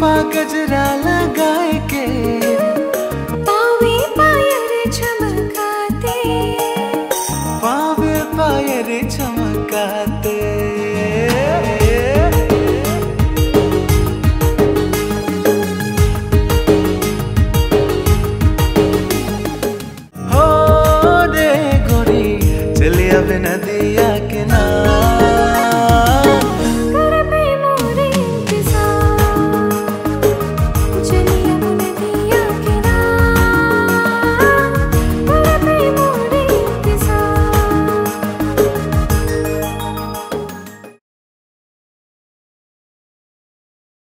पा गजरा लगाए के। पावे पायर चमकाते। पावे पायर चमकाते। हो दे गोरी चलिए अब नदिया के।